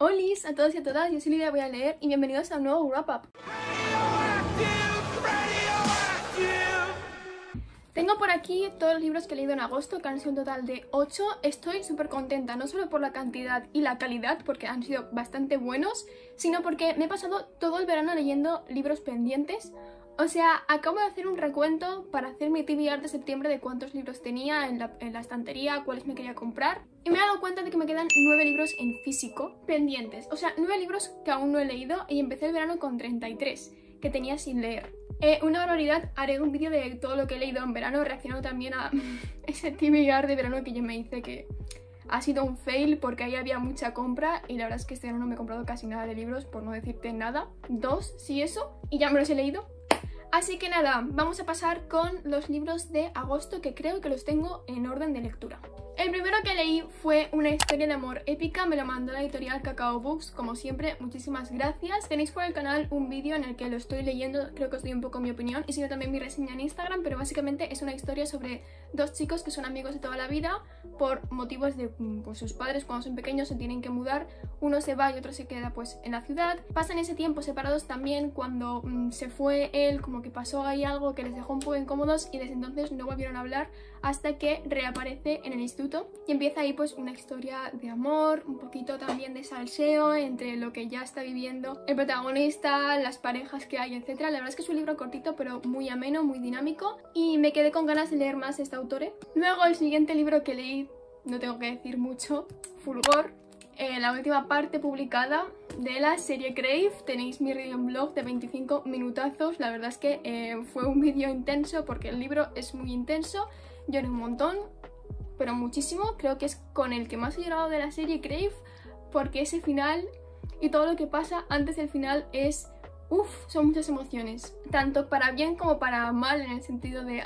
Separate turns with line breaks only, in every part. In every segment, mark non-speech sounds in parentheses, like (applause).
Hola a todos y a todas, yo soy Lidia, voy a leer y bienvenidos a un nuevo wrap up. Tengo por aquí todos los libros que he leído en agosto, que han sido un total de 8. Estoy súper contenta, no solo por la cantidad y la calidad, porque han sido bastante buenos, sino porque me he pasado todo el verano leyendo libros pendientes. O sea, acabo de hacer un recuento para hacer mi TBR de septiembre de cuántos libros tenía en la, estantería, cuáles me quería comprar. Y me he dado cuenta de que me quedan nueve libros en físico pendientes. O sea, nueve libros que aún no he leído y empecé el verano con 33 que tenía sin leer. Eh, una barbaridad, haré un vídeo de todo lo que he leído en verano, reacciono también a (laughs) ese TBR de verano que yo me hice que ha sido un fail porque ahí había mucha compra y la verdad es que este verano no me he comprado casi nada de libros, por no decirte nada. Dos, sí eso, y ya me los he leído. Así que nada, vamos a pasar con los libros de agosto que creo que los tengo en orden de lectura. El primero que leí fue una historia de amor épica, me lo mandó la editorial Cacao Books, como siempre, muchísimas gracias. Tenéis por el canal un vídeo en el que lo estoy leyendo, creo que os doy un poco mi opinión, y sigo también mi reseña en Instagram, pero básicamente es una historia sobre dos chicos que son amigos de toda la vida, por motivos de mm, pues, sus padres cuando son pequeños se tienen que mudar, uno se va y otro se queda pues en la ciudad. Pasan ese tiempo separados también cuando mm, se fue él, como que pasó ahí algo que les dejó un poco incómodos y desde entonces no volvieron a hablar hasta que reaparece en el instituto y empieza ahí pues una historia de amor, un poquito también de salseo entre lo que ya está viviendo el protagonista, las parejas que hay, etc. La verdad es que es un libro cortito pero muy ameno, muy dinámico y me quedé con ganas de leer más este autor. Luego el siguiente libro que leí, no tengo que decir mucho, Fulgor, eh, la última parte publicada de la serie Crave. Tenéis mi reading blog de 25 minutazos. La verdad es que eh, fue un vídeo intenso porque el libro es muy intenso. Lloré un montón, pero muchísimo. Creo que es con el que más he llorado de la serie Crave porque ese final y todo lo que pasa antes del final es... Uff, son muchas emociones. Tanto para bien como para mal en el sentido de...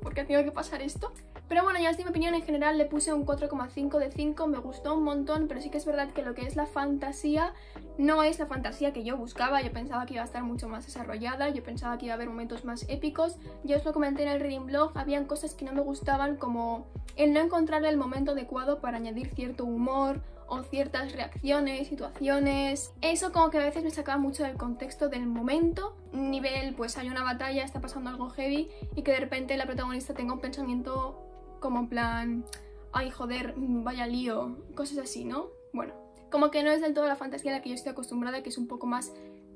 ¿Por qué tengo que pasar esto? Pero bueno, ya es mi opinión, en general le puse un 4,5 de 5, me gustó un montón, pero sí que es verdad que lo que es la fantasía no es la fantasía que yo buscaba, yo pensaba que iba a estar mucho más desarrollada, yo pensaba que iba a haber momentos más épicos, yo os lo comenté en el reading blog, habían cosas que no me gustaban como el no encontrar el momento adecuado para añadir cierto humor o ciertas reacciones, situaciones. Eso como que a veces me sacaba mucho del contexto del momento. Nivel, pues hay una batalla, está pasando algo heavy y que de repente la protagonista tenga un pensamiento como en plan, ay joder, vaya lío, cosas así, ¿no? Bueno, como que no es del todo la fantasía a la que yo estoy acostumbrada, que es un poco más,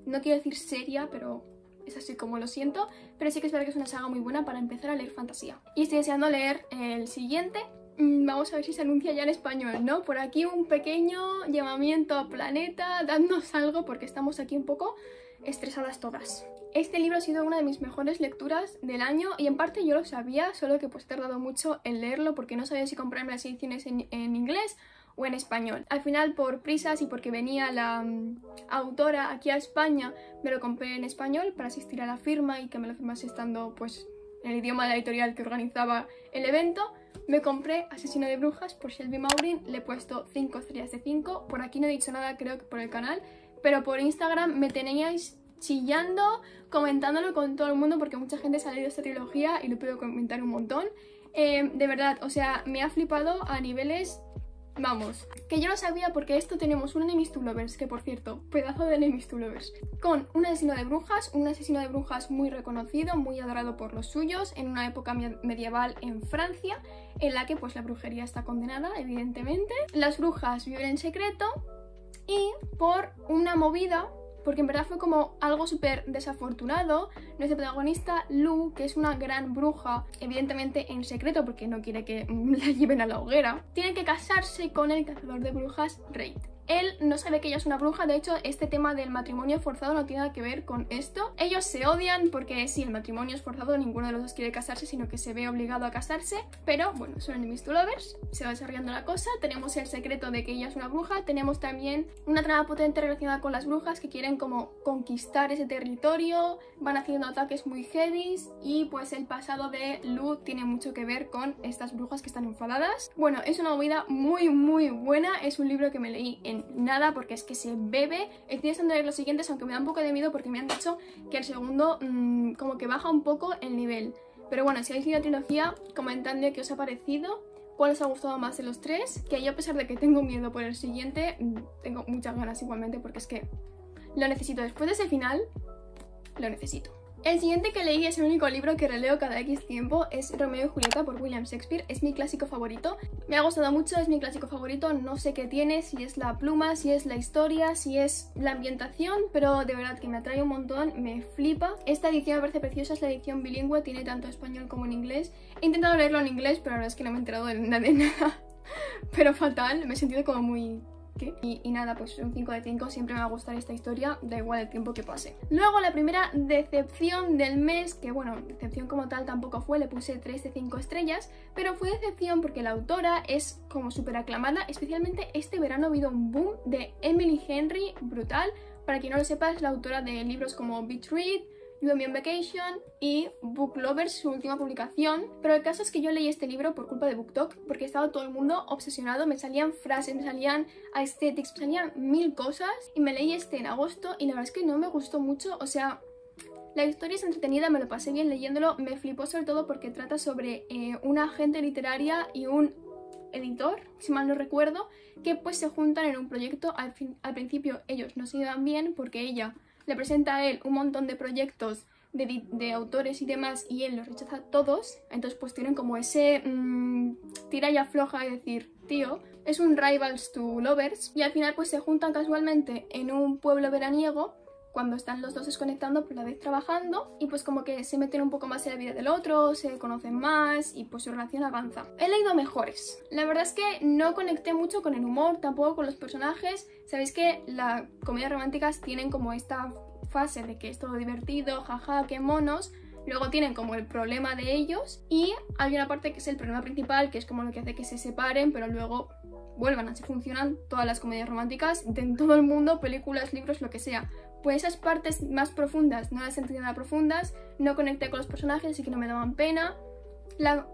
no quiero decir seria, pero es así como lo siento, pero sí que es verdad que es una saga muy buena para empezar a leer fantasía. Y estoy deseando leer el siguiente, mm, Vamos a ver si se anuncia ya en español, ¿no? Por aquí un pequeño llamamiento a Planeta, dadnos algo porque estamos aquí un poco estresadas todas. Este libro ha sido una de mis mejores lecturas del año y en parte yo lo sabía, solo que pues he tardado mucho en leerlo porque no sabía si comprarme las ediciones en, inglés o en español. Al final, por prisas y porque venía la mm, autora aquí a España, me lo compré en español para asistir a la firma y que me lo firmase estando pues en el idioma de la editorial que organizaba el evento. Me compré Asesino de Brujas por Shelby Maurin, le he puesto 5 estrellas de 5. Por aquí no he dicho nada, creo que por el canal, pero por Instagram me teníais chillando, comentándolo con todo el mundo porque mucha gente se ha leído esta trilogía y lo puedo comentar un montón. Eh, de verdad, o sea, me ha flipado a niveles... Vamos, que yo no sabía porque esto tenemos un Enemies to Lovers, que por cierto, pedazo de Enemies to Lovers, con un asesino de brujas, un asesino de brujas muy reconocido, muy adorado por los suyos, en una época medieval en Francia, en la que pues la brujería está condenada, evidentemente. Las brujas viven en secreto y por una movida porque en verdad fue como algo súper desafortunado. Nuestra protagonista, Lu, que es una gran bruja, evidentemente en secreto porque no quiere que (laughs) la lleven a la hoguera, tiene que casarse con el cazador de brujas, Reid. Él no sabe que ella es una bruja, de hecho este tema del matrimonio forzado no tiene nada que ver con esto. Ellos se odian porque si el matrimonio es forzado ninguno de los dos quiere casarse, sino que se ve obligado a casarse. Pero bueno, son enemies to lovers, se va desarrollando la cosa, tenemos el secreto de que ella es una bruja, tenemos también una trama potente relacionada con las brujas que quieren como conquistar ese territorio, van haciendo ataques muy heavy y pues el pasado de Lu tiene mucho que ver con estas brujas que están enfadadas. Bueno, es una movida muy muy buena, es un libro que me leí en nada porque es que se bebe. Estoy deseando leer los siguientes, aunque me da un poco de miedo porque me han dicho que el segundo mm, como que baja un poco el nivel. Pero bueno, si habéis leído la trilogía, comentadme qué os ha parecido. cuál os ha gustado más de los tres, que yo a pesar de que tengo miedo por el siguiente, mm, tengo muchas ganas igualmente porque es que lo necesito. Después de ese final, lo necesito. El siguiente que leí es el único libro que releo cada X tiempo, es Romeo y Julieta por William Shakespeare, es mi clásico favorito. Me ha gustado mucho, es mi clásico favorito, no sé qué tiene, si es la pluma, si es la historia, si es la ambientación, pero de verdad que me atrae un montón, me flipa. Esta edición me parece preciosa, es la edición bilingüe, tiene tanto español como en inglés. He intentado leerlo en inglés, pero la verdad es que no me he enterado de nada, nada. (laughs) pero fatal, me he sentido como muy y, nada, pues un 5 de 5, siempre me va a gustar esta historia, da igual el tiempo que pase. Luego la primera decepción del mes, que bueno, decepción como tal tampoco fue, le puse 3 de 5 estrellas, pero fue decepción porque la autora es como súper aclamada, especialmente este verano ha habido un boom de Emily Henry brutal. Para quien no lo sepa, es la autora de libros como Beach And Vacation y Book Lovers, su última publicación. Pero el caso es que yo leí este libro por culpa de BookTok, porque estaba todo el mundo obsesionado, me salían frases, me salían aesthetics, me salían mil cosas. Y me leí este en agosto y la verdad es que no me gustó mucho, o sea... La historia es entretenida, me lo pasé bien leyéndolo, me flipó sobre todo porque trata sobre eh, una agente literaria y un editor, si mal no recuerdo, que pues se juntan en un proyecto. Al, al principio ellos no se llevan bien porque ella le presenta a él un montón de proyectos de, autores y demás y él los rechaza todos, entonces pues tienen como ese mm, tira y afloja y decir, tío, es un rivals to lovers y al final pues se juntan casualmente en un pueblo veraniego cuando están los dos desconectando por la vez trabajando y pues como que se meten un poco más en la vida del otro, se conocen más y pues su relación avanza. He leído mejores. La verdad es que no conecté mucho con el humor, tampoco con los personajes. Sabéis que las comedias románticas tienen como esta fase de que es todo divertido, jaja, qué monos, luego tienen como el problema de ellos y hay una parte que es el problema principal, que es como lo que hace que se separen, pero luego vuelvan, así funcionan todas las comedias románticas de todo el mundo, películas, libros, lo que sea. Pues esas partes más profundas no las sentí nada profundas, no conecté con los personajes, así que no me daban pena.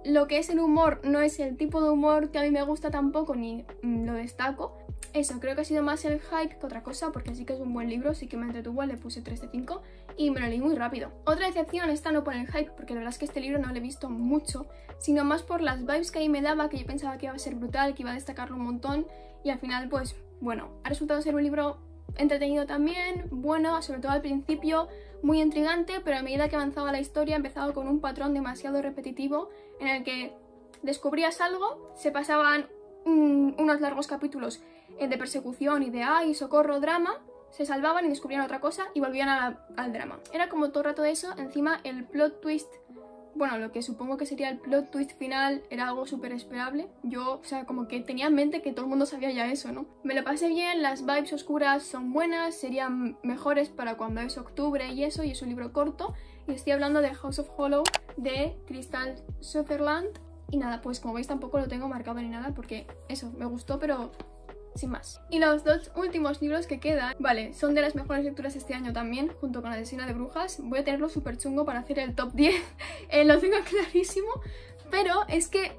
lo que es el humor no es el tipo de humor que a mí me gusta tampoco, ni mm, lo destaco. Eso, creo que ha sido más el hype que otra cosa, porque sí que es un buen libro, sí que me entretuvo, le puse 3 de 5 y me lo leí muy rápido. Otra decepción está no por el hype, porque la verdad es que este libro no lo he visto mucho, sino más por las vibes que ahí me daba, que yo pensaba que iba a ser brutal, que iba a destacarlo un montón, y al final, pues, bueno, ha resultado ser un libro entretenido también, bueno, sobre todo al principio, muy intrigante, pero a medida que avanzaba la historia empezaba con un patrón demasiado repetitivo en el que descubrías algo, se pasaban unos largos capítulos eh, de persecución y de ay, socorro, drama, se salvaban y descubrían otra cosa y volvían al drama. Era como todo el rato de eso, encima el plot twist, bueno, lo que supongo que sería el plot twist final era algo súper esperable. Yo, o sea, como que tenía en mente que todo el mundo sabía ya eso, ¿no? Me lo pasé bien, las vibes oscuras son buenas, serían mejores para cuando es octubre y eso, y es un libro corto. Y estoy hablando de House of Hollow de Crystal Sutherland. Y nada, pues como veis tampoco lo tengo marcado ni nada porque eso, me gustó, pero Y los dos últimos libros que quedan, vale, son de las mejores lecturas este año también, junto con Asesina de Brujas. Voy a tenerlo súper chungo para hacer el top 10, (laughs) eh, lo tengo (laughs) clarísimo. Pero es que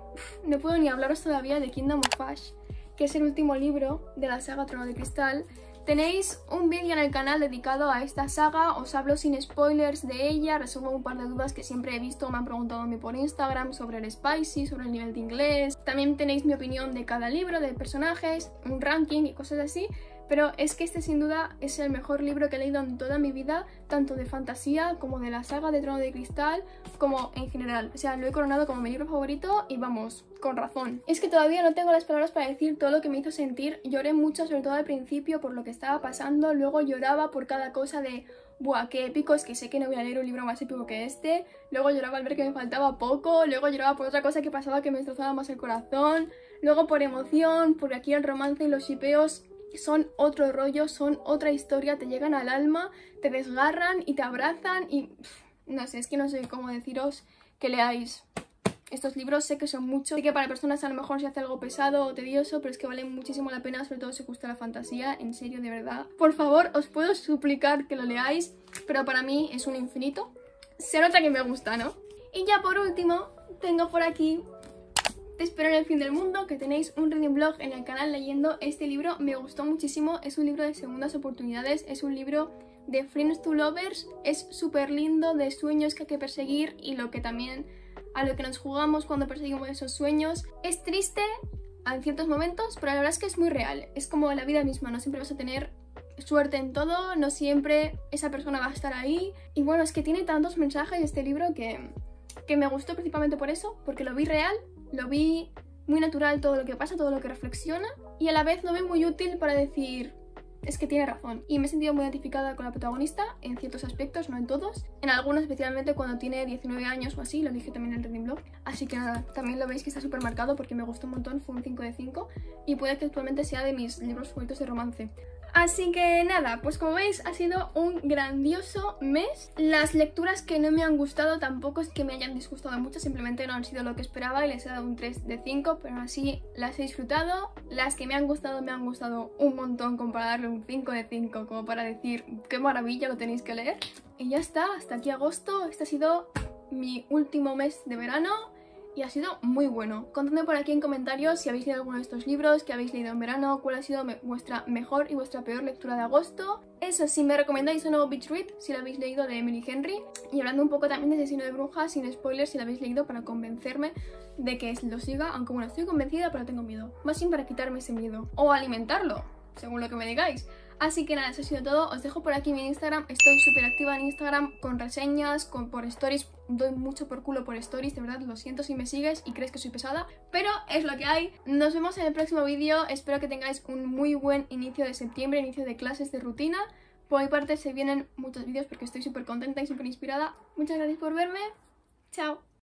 no puedo ni hablaros todavía de Kingdom of Ash, que es el último libro de la saga Trono de Cristal, Tenéis un vídeo en el canal dedicado a esta saga, os hablo sin spoilers de ella, resuelvo un par de dudas que siempre he visto, me han preguntado a mí por Instagram sobre el spicy, sobre el nivel de inglés. También tenéis mi opinión de cada libro, de personajes, un ranking y cosas así pero es que este sin duda es el mejor libro que he leído en toda mi vida, tanto de fantasía como de la saga de Trono de Cristal, como en general. O sea, lo he coronado como mi libro favorito y vamos, con razón. Es que todavía no tengo las palabras para decir todo lo que me hizo sentir. Lloré mucho, sobre todo al principio, por lo que estaba pasando. Luego lloraba por cada cosa de buah, qué épico, es que sé que no voy a leer un libro más épico que este. Luego lloraba al ver que me faltaba poco. Luego lloraba por otra cosa que pasaba que me destrozaba más el corazón. Luego por emoción, porque aquí el romance y los shipeos son otro rollo, son otra historia, te llegan al alma, te desgarran y te abrazan y no sé, es que no sé cómo deciros que leáis estos libros, sé que son muchos, sé que para personas a lo mejor se hace algo pesado o tedioso, pero es que valen muchísimo la pena, sobre todo si os gusta la fantasía, en serio, de verdad. Por favor, os puedo suplicar que lo leáis, pero para mí es un infinito. Se nota que me gusta, ¿no? Y ya por último, tengo por aquí espero en el fin del mundo, que tenéis un reading blog en el canal leyendo este libro. Me gustó muchísimo, es un libro de segundas oportunidades, es un libro de Friends to Lovers, es súper lindo, de sueños que hay que perseguir y lo que también a lo que nos jugamos cuando perseguimos esos sueños. Es triste en ciertos momentos, pero la verdad es que es muy real. Es como la vida misma, no siempre vas a tener suerte en todo, no siempre esa persona va a estar ahí. Y bueno, es que tiene tantos mensajes este libro que, que me gustó principalmente por eso, porque lo vi real, lo vi muy natural todo lo que pasa, todo lo que reflexiona, y a la vez lo vi muy útil para decir, es que tiene razón. Y me he sentido muy identificada con la protagonista en ciertos aspectos, no en todos. En algunos, especialmente cuando tiene 19 años o así, lo dije también en el Reading Blog. Así que nada, también lo veis que está súper marcado porque me gustó un montón, fue un 5 de 5 y puede que actualmente sea de mis libros favoritos de romance. Así que nada, pues como veis ha sido un grandioso mes. Las lecturas que no me han gustado tampoco es que me hayan disgustado mucho, simplemente no han sido lo que esperaba y les he dado un 3 de 5, pero así las he disfrutado. Las que me han gustado me han gustado un montón como para darle un 5 de 5, como para decir qué maravilla lo tenéis que leer. Y ya está, hasta aquí agosto, este ha sido mi último mes de verano y ha sido muy bueno. Contadme por aquí en comentarios si habéis leído alguno de estos libros, que habéis leído en verano, cuál ha sido vuestra mejor y vuestra peor lectura de agosto. Eso, si me recomendáis un nuevo Beach Read, si lo habéis leído de Emily Henry. Y hablando un poco también de Asesino de Brujas, sin spoilers, si lo habéis leído para convencerme de que lo siga, aunque bueno, estoy convencida pero tengo miedo. Más bien para quitarme ese miedo. O alimentarlo, según lo que me digáis. Así que nada, eso ha sido todo. Os dejo por aquí mi Instagram. Estoy súper activa en Instagram con reseñas, con, por stories. Doy mucho por culo por stories, de verdad. Lo siento si me sigues y crees que soy pesada. Pero es lo que hay. Nos vemos en el próximo vídeo. Espero que tengáis un muy buen inicio de septiembre, inicio de clases de rutina. Por mi parte se vienen muchos vídeos porque estoy súper contenta y súper inspirada. Muchas gracias por verme. Chao.